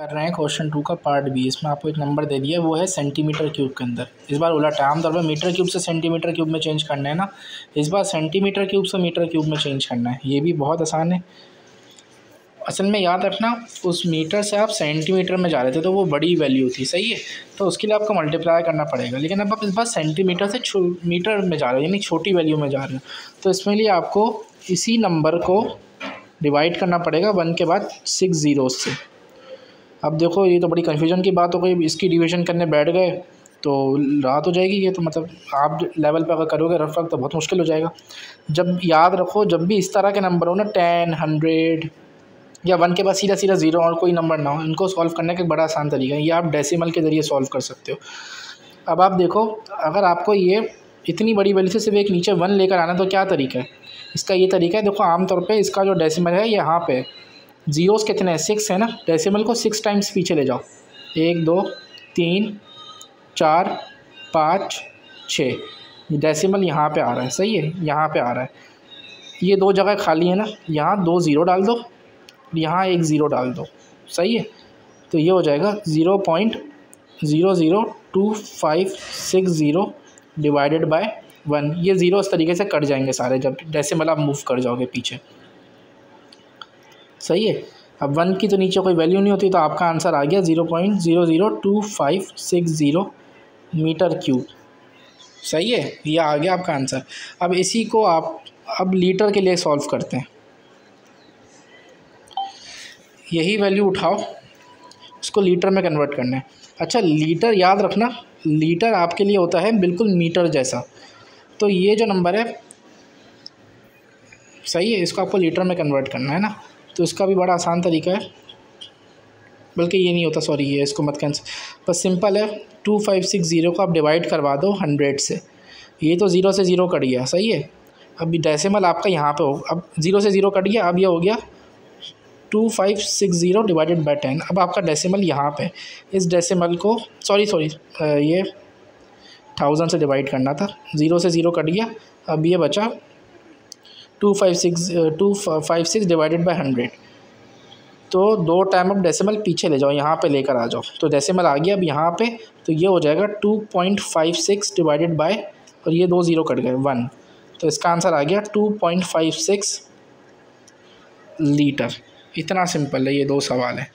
कर रहे हैं क्वेश्चन टू का पार्ट बी इसमें आपको एक नंबर दे दिया, वो है सेंटीमीटर क्यूब के अंदर। इस बार उलट है आमतौर पर मीटर क्यूब से सेंटीमीटर क्यूब में चेंज करना है ना? इस बार सेंटीमीटर क्यूब से मीटर क्यूब में चेंज करना है। ये भी बहुत आसान है। असल में याद रखना, उस मीटर से आप सेंटीमीटर में जा रहे थे तो वो बड़ी वैल्यू थी, सही है? तो उसके लिए आपको मल्टीप्लाई करना पड़ेगा। लेकिन अब आप इस बार सेंटीमीटर से मीटर में जा रहे हो, यानी छोटी वैल्यू में जा रहे हो। तो इसमें लिए आपको इसी नंबर को डिवाइड करना पड़ेगा वन के बाद सिक्स ज़ीरो से। अब देखो, ये तो बड़ी कन्फ्यूज़न की बात हो गई। इसकी डिवीज़न करने बैठ गए तो रात हो जाएगी ये तो मतलब आप लेवल पर अगर करोगे रफ रख तो बहुत मुश्किल हो जाएगा। जब याद रखो, जब भी इस तरह के नंबर हो ना टेन हंड्रेड या वन के बाद सीधा सीधा ज़ीरो और कोई नंबर ना हो, इनको सॉल्व करने का एक बड़ा आसान तरीका है। ये आप डेसिमल के ज़रिए सॉल्व कर सकते हो। अब आप देखो, अगर आपको ये इतनी बड़ी वैल्यू से सिर्फ़ एक नीचे वन लेकर आना तो क्या तरीका है? इसका ये तरीका है, देखो, आमतौर पर इसका जो डेसिमल है यहाँ पे ज़ीरोस कितने हैं? सिक्स है ना? डेसिमल को सिक्स टाइम्स पीछे ले जाओ। एक, दो, तीन, चार, पाँच छः डेसिमल यहाँ पे आ रहा है। सही है? यहाँ पे आ रहा है। ये दो जगह खाली है ना? यहाँ दो ज़ीरो डाल दो। यहाँ एक ज़ीरो डाल दो। सही है? तो ये हो जाएगा zero point zero zero two five six zero divided by one ये ज़ीरो इस तरीके से कट जाएँगे सारे जब डेसिमल आप मूव कर जाओगे पीछे। सही है? अब वन की तो नीचे कोई वैल्यू नहीं होती तो आपका आंसर आ गया zero point zero zero two five six zero metre cube सही है? ये आ गया आपका आंसर अब इसी को आप, अब लीटर के लिए सॉल्व करते हैं। यही वैल्यू उठाओ। इसको लीटर में कन्वर्ट करना है। अच्छा लीटर याद रखना लीटर आपके लिए होता है बिल्कुल मीटर जैसा। तो ये जो नंबर है, सही है, इसको आपको लीटर में कन्वर्ट करना है ना? तो इसका भी बड़ा आसान तरीका है। बल्कि ये नहीं होता सॉरी ये इसको मत कैंसिल बस सिंपल है टू फाइव सिक्स ज़ीरो को आप डिवाइड करवा दो हंड्रेड से। ये तो ज़ीरो से ज़ीरो कट गया, सही है? अब डेसिमल आपका यहाँ पे हो, अब ज़ीरो से ज़ीरो कट गया, अब ये हो गया two five six zero divided by ten अब आपका डेसिमल यहाँ पे इस डेसिमल को सॉरी सॉरी ये थाउज़ेंड से डिवाइड करना था। ज़ीरो से ज़ीरो कट गया, अब ये बचा two five six two five six divided by hundred तो दो टाइम अब डेसिमल पीछे ले जाओ, यहाँ पे लेकर आ जाओ। तो डेसिमल आ गया अब यहाँ पे तो ये हो जाएगा two point five six divided by और ये दो ज़ीरो कट गए वन तो इसका आंसर आ गया two point five six litre. इतना सिंपल है, ये दो सवाल है।